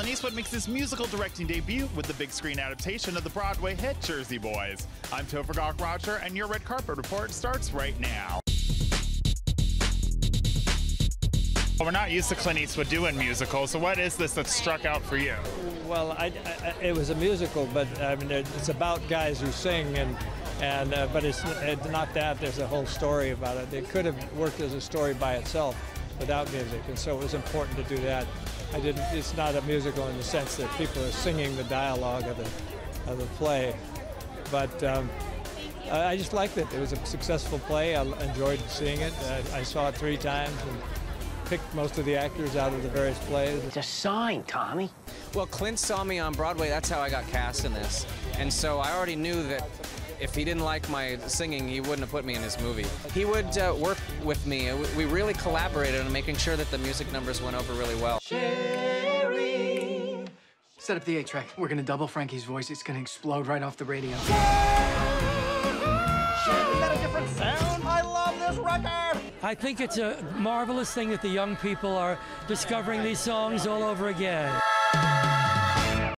Clint Eastwood makes his musical directing debut with the big screen adaptation of the Broadway hit Jersey Boys. I'm Topher Roger, and your red carpet report starts right now. Well, we're not used to Clint Eastwood doing musicals, so what is this that struck out for you? Well, I, I, it was a musical, but I mean, it's about guys who sing, and and uh, but it's, it's not that. There's a whole story about it. It could have worked as a story by itself without music, and so it was important to do that. I didn't. It's not a musical in the sense that people are singing the dialogue of the of the play, but. Um, I just liked it. It was a successful play. I enjoyed seeing it. I saw it three times and picked most of the actors out of the various plays. It's a sign, Tommy. Well, Clint saw me on Broadway. That's how I got cast in this. And so I already knew that if he didn't like my singing, he wouldn't have put me in his movie. He would uh, work with me. We really collaborated on making sure that the music numbers went over really well. Sherry. Set up the eight track. We're gonna double Frankie's voice. It's gonna explode right off the radio. Is that a different sound? I love this record! I think it's a marvelous thing that the young people are discovering these songs all over again.